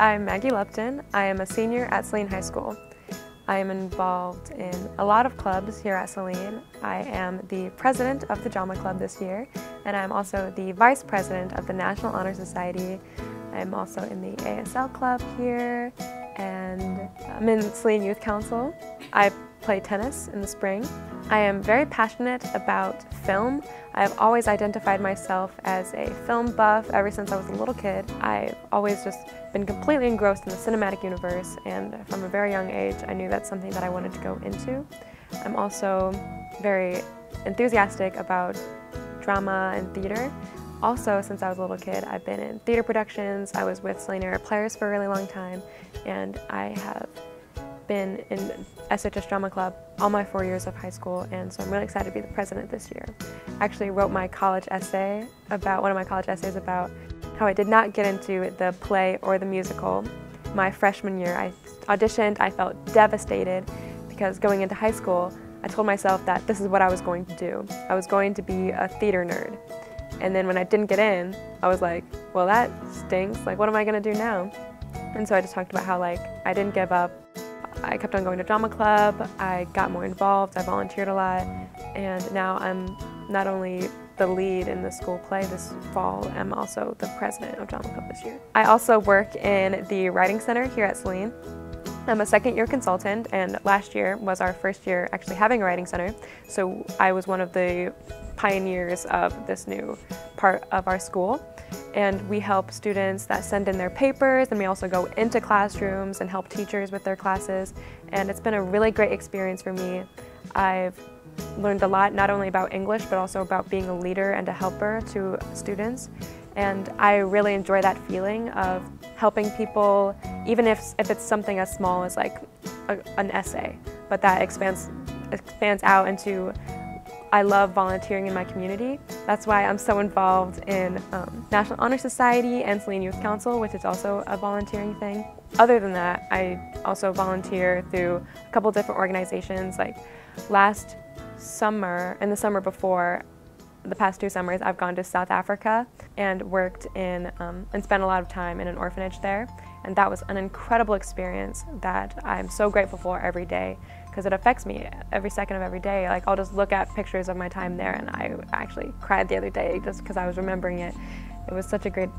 I'm Maggie Lupton. I am a senior at Saline High School. I am involved in a lot of clubs here at Saline. I am the president of the Drama Club this year, and I'm also the vice president of the National Honor Society. I'm also in the ASL club here, and I'm in Saline Youth Council. I play tennis in the spring. I am very passionate about film. I've always identified myself as a film buff ever since I was a little kid. I've always just been completely engrossed in the cinematic universe and from a very young age I knew that's something that I wanted to go into. I'm also very enthusiastic about drama and theater. Also, since I was a little kid, I've been in theater productions. I was with Area Players for a really long time, and I have been in SHS Drama Club all my four years of high school, and so I'm really excited to be the president this year. I actually wrote my college essay about, one of my college essays about how I did not get into the play or the musical. My freshman year, I auditioned, I felt devastated because going into high school, I told myself that this is what I was going to do. I was going to be a theater nerd. And then when I didn't get in, I was like, well, that stinks. Like, what am I going to do now? And so I just talked about how, like, I didn't give up. I kept on going to drama club, I got more involved, I volunteered a lot, and now I'm not only the lead in the school play this fall, I'm also the president of drama club this year. I also work in the writing center here at Saline. I'm a second year consultant and last year was our first year actually having a writing center. So I was one of the pioneers of this new part of our school and we help students that send in their papers and we also go into classrooms and help teachers with their classes and it's been a really great experience for me. I've learned a lot not only about English but also about being a leader and a helper to students and I really enjoy that feeling of helping people even if, if it's something as small as like a, an essay but that expands, expands out into I love volunteering in my community. That's why I'm so involved in um, National Honor Society and Saline Youth Council, which is also a volunteering thing. Other than that, I also volunteer through a couple different organizations. Like last summer and the summer before, the past two summers, I've gone to South Africa and worked in um, and spent a lot of time in an orphanage there. And that was an incredible experience that I'm so grateful for every day because it affects me every second of every day. Like I'll just look at pictures of my time there and I actually cried the other day just because I was remembering it. It was such a great,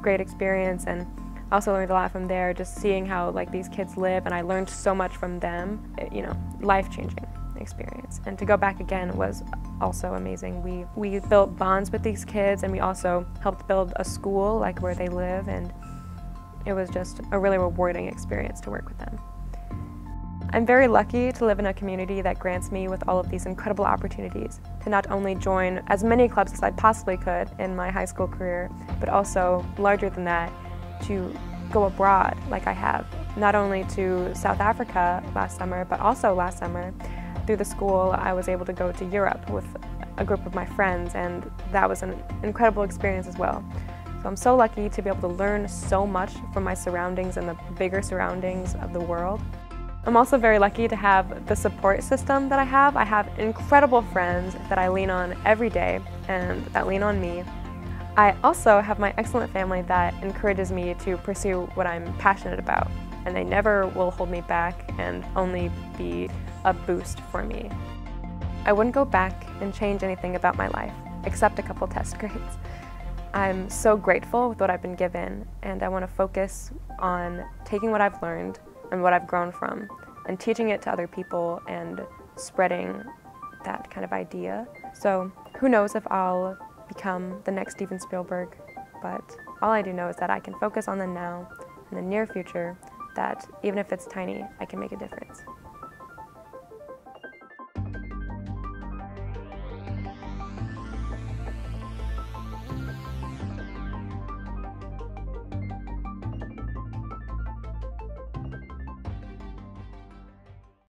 great experience and I also learned a lot from there, just seeing how like these kids live and I learned so much from them, it, you know, life-changing experience. And to go back again was also amazing. We, we built bonds with these kids and we also helped build a school like where they live and it was just a really rewarding experience to work with them. I'm very lucky to live in a community that grants me with all of these incredible opportunities to not only join as many clubs as I possibly could in my high school career, but also larger than that, to go abroad like I have, not only to South Africa last summer, but also last summer. Through the school, I was able to go to Europe with a group of my friends, and that was an incredible experience as well. So I'm so lucky to be able to learn so much from my surroundings and the bigger surroundings of the world. I'm also very lucky to have the support system that I have. I have incredible friends that I lean on every day and that lean on me. I also have my excellent family that encourages me to pursue what I'm passionate about and they never will hold me back and only be a boost for me. I wouldn't go back and change anything about my life except a couple test grades. I'm so grateful with what I've been given and I want to focus on taking what I've learned and what I've grown from and teaching it to other people and spreading that kind of idea. So who knows if I'll become the next Steven Spielberg, but all I do know is that I can focus on the now and the near future that even if it's tiny, I can make a difference.